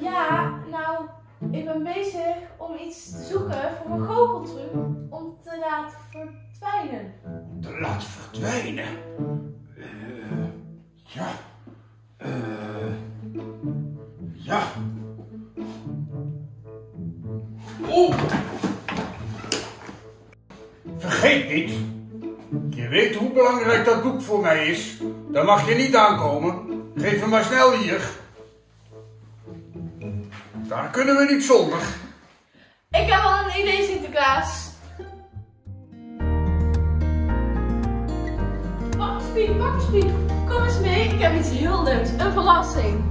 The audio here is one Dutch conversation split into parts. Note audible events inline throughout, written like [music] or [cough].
ja, nou, ik ben bezig om iets te zoeken voor mijn goocheltruc om te laten verdwijnen. Te laat verdwijnen. Eh, ja. Eh, ja. Oh! Vergeet niet. Je weet hoe belangrijk dat boek voor mij is. Daar mag je niet aankomen. Geef hem maar snel hier. Daar kunnen we niet zonder. Ik heb al een idee, Sinterklaas. Bakkerspiet, bakkerspiet, kom eens mee. Ik heb iets heel leuks, een verrassing.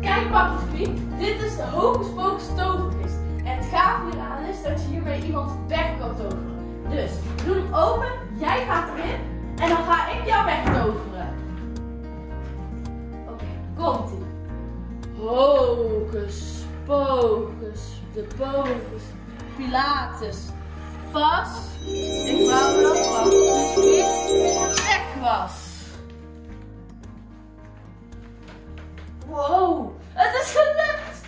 Kijk, bakkerspiet, dit is de Hocus Pocus toverkist. En het gaaf hieraan is dat je hiermee iemand weg kan toveren. Dus, doe hem open, jij gaat erin en dan ga ik jou wegtoveren. Oké, komt ie. Hocus pocus, de bogus, Pilatus. Pas, ik wou dat Bakkerspiet weg was. Wow, het is gelukt!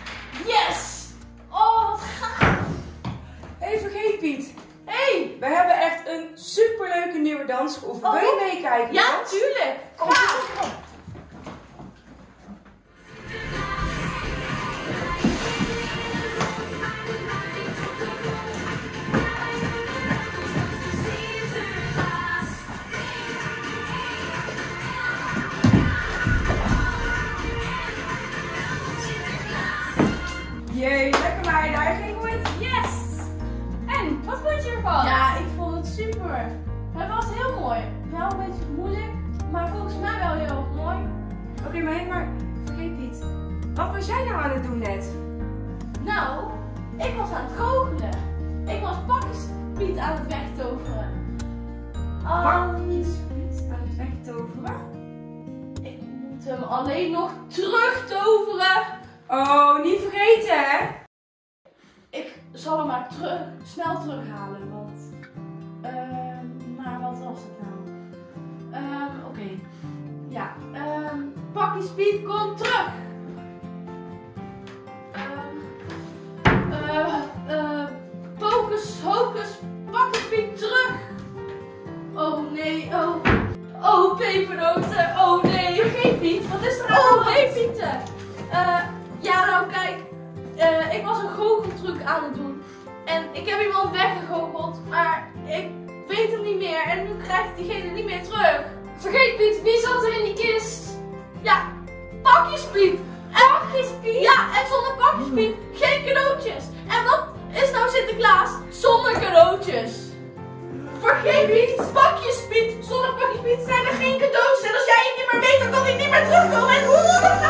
Yes! Oh, wat gaaf! Hey, vergeet Piet. Hey! We hebben echt een superleuke nieuwe dansgroep. Oh, Wil je meekijken? Ja, tuurlijk! Kom. Lekker maar, daar ging goed. Yes! En, wat vond je ervan? Ja, ik vond het super. Het was heel mooi. Wel een beetje moeilijk, maar volgens mij wel heel mooi. Oké, maar, hey, maar vergeet Piet. Wat was jij nou aan het doen net? Nou, ik was aan het goochelen. Ik was Bakkerspiet aan het wegtoveren. Oh, Bakjes Piet aan het wegtoveren? ik moet hem alleen nog terugtoveren. Oh, niet vergeten hè? Zal hem maar terug, snel terughalen, want... ehm, maar wat was het nou? Ehm, Oké. Ja, ehm Pakkie Speed komt terug! Ehm eh, eh, Pocus Hocus, Pakkie Speed terug! Oh nee, oh. Oh, pepernoten, oh nee. Vergeet niet, wat is er aan Oh, nee, Pieter. Eh, ja, nou kijk, ik was een goocheltruc aan het doen. Ik heb iemand weggegoocheld, maar ik weet hem niet meer. En nu krijg ik diegene niet meer terug. Vergeet Piet, wie zat er in die kist? Ja, pakjespiet. Pakjespiet? Ja, en zonder pakjespiet geen cadeautjes. En wat is nou Sinterklaas zonder cadeautjes? Vergeet niet, pakjespiet. Zonder pakjespiet zijn er geen cadeaus. En als jij het niet meer weet, dan kan ik niet meer terugkomen. En [laughs]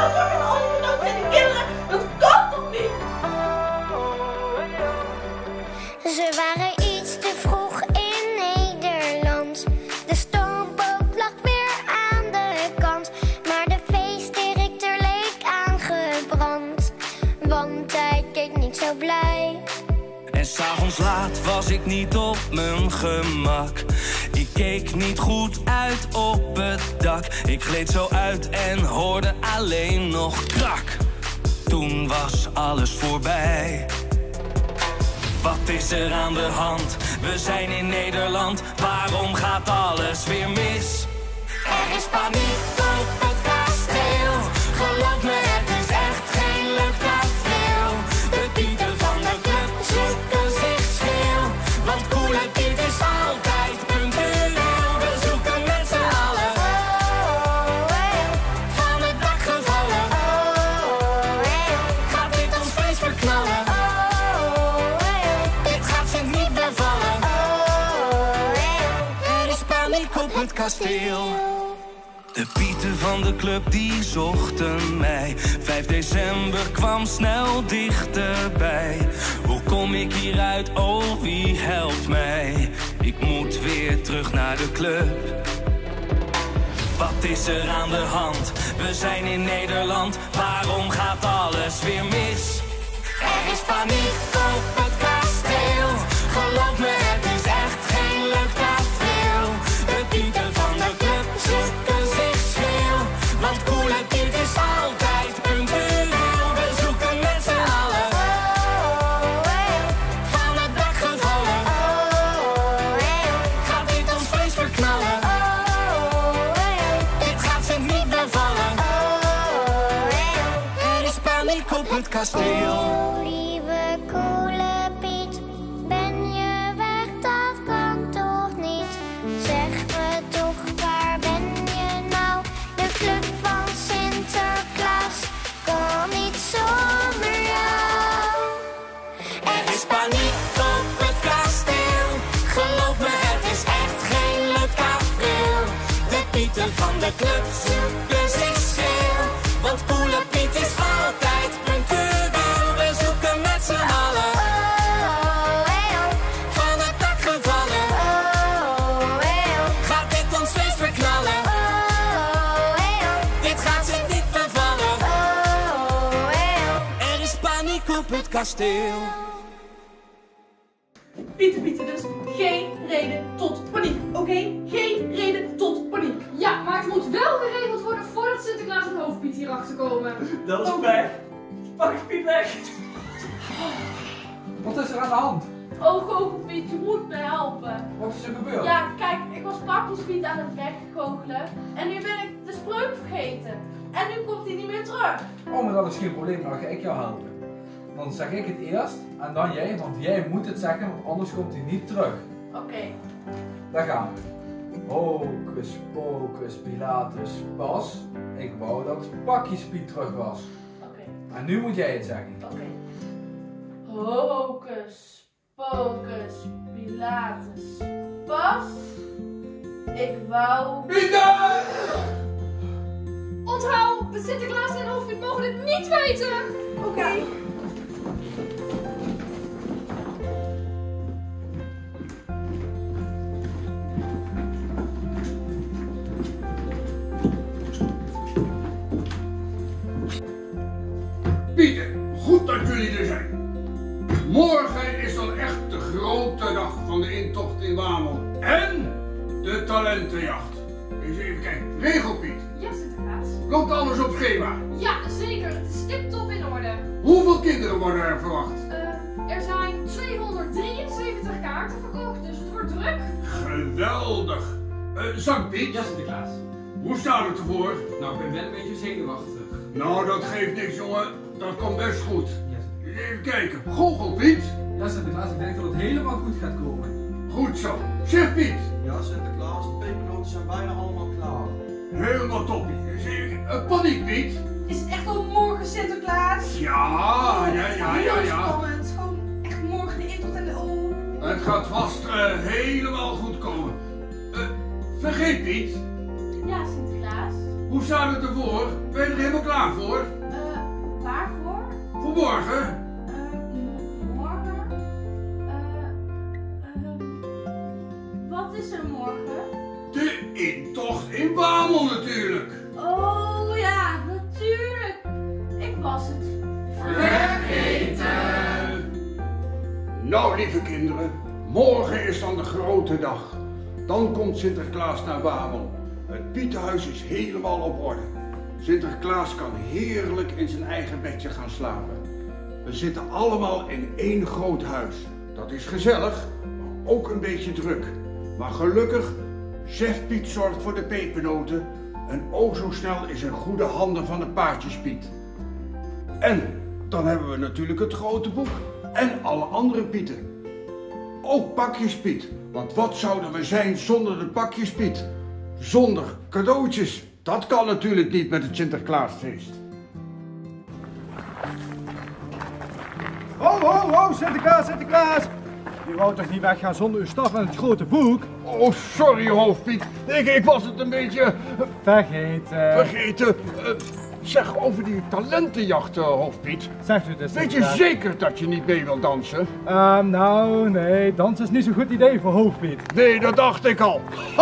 was ik niet op mijn gemak. Ik keek niet goed uit op het dak. Ik gleed zo uit en hoorde alleen nog krak. Toen was alles voorbij. Wat is er aan de hand? We zijn in Nederland. Waarom gaat alles weer mis? Er is paniek het kasteel. De pieten van de club die zochten mij. 5 december kwam snel dichterbij. Hoe kom ik hieruit? Oh, wie helpt mij? Ik moet weer terug naar de club. Wat is er aan de hand? We zijn in Nederland, waarom gaat alles weer mis? Er is paniek op het kasteel. Geloof me, kasteel. Oh, lieve coole Piet, ben je weg? Dat kan toch niet? Zeg me toch, waar ben je nou? De club van Sinterklaas kan niet zonder jou. Er is paniek op het kasteel. Geloof me, het is echt geen leuk tafereel. De pieten van de club zoeken kasteel. Pieter, Pieter, dus geen reden tot paniek. Oké? Geen reden tot paniek. Ja, maar het moet wel geregeld worden voordat Sinterklaas en Hoofdpiet hier achter komen. Dat is pech. Pak Piet weg. Wat is er aan de hand? Oh, Goochelpiet, je moet me helpen. Wat is er gebeurd? Ja, kijk, ik was Pakkelspiet aan het weggoochelen. En nu ben ik de spreuk vergeten. En nu komt hij niet meer terug. Oh, maar dat is geen probleem, dan ga ik jou helpen. Dan zeg ik het eerst en dan jij, want jij moet het zeggen, want anders komt hij niet terug. Oké. Daar gaan we. Hocus pocus Pilatus pas. Ik wou dat Pakjespiet terug was. Oké. En nu moet jij het zeggen. Oké. Hocus pocus Pilatus pas. Ik wou. Pieter! Onthoud, de Sinterklaas en Hoofdpiet mogen dit niet weten. Oké. Jullie er zijn. Morgen is dan echt de grote dag van de intocht in Wamel. En de talentenjacht. Eens even kijken. Regel Piet. Ja, Sinterklaas. Loopt alles op schema? Ja, zeker. Het is tip-top in orde. Hoeveel kinderen worden er verwacht? Eh, er zijn 273 kaarten verkocht, dus het wordt druk. Geweldig. Eh Zang Piet, Ja, Sinterklaas. hoe staat het ervoor? Nou, ik ben wel een beetje zenuwachtig. Nou, dat geeft niks jongen. Dat komt best goed. Ja, Even kijken. Goochel Piet. Ja, Sinterklaas, ik denk dat het helemaal goed gaat komen. Goed zo. Zeg Piet. Ja, Sinterklaas, de pepernoten zijn bijna allemaal klaar. Helemaal toppie. Eens even. Uh, paniek Piet. Is het echt al morgen Sinterklaas? Ja, ja, ja, ja, Heel ja. spannend. Gewoon echt morgen de intocht en de... Oh. Het gaat vast eh, helemaal goed komen. Eh, vergeet niet, Ja, Sinterklaas. hoe staat het ervoor? Ben je er helemaal klaar voor? Eh, waarvoor? Voor morgen? In Bamel natuurlijk. Oh ja, natuurlijk. Ik was het. Vergeten. Nou, lieve kinderen, morgen is dan de grote dag. Dan komt Sinterklaas naar Babel. Het Pietenhuis is helemaal op orde. Sinterklaas kan heerlijk in zijn eigen bedje gaan slapen. We zitten allemaal in één groot huis. Dat is gezellig, maar ook een beetje druk. Maar gelukkig, chef Piet zorgt voor de pepernoten. En o zo snel is in goede handen van de paardjespiet. En dan hebben we natuurlijk het grote boek en alle andere Pieten. Ook pakjespiet, want wat zouden we zijn zonder de pakjespiet? Zonder cadeautjes, dat kan natuurlijk niet met het Sinterklaasfeest. Ho, ho, ho, Sinterklaas, Sinterklaas! Je wou toch niet weggaan zonder uw staf en het grote boek? Oh, sorry hoofdpiet, ik, ik was het een beetje eh, Vergeten. vergeten. Eh, Zeg, over die talentenjacht, Hoofdpiet. Zegt u dus. Weet je zeker dat je niet mee wilt dansen? Ehm, nou, nee, dansen is niet zo'n goed idee voor Hoofdpiet. Nee, dat dacht ik al. [laughs]